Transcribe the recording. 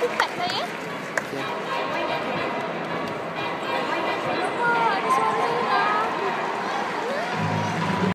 Cũng.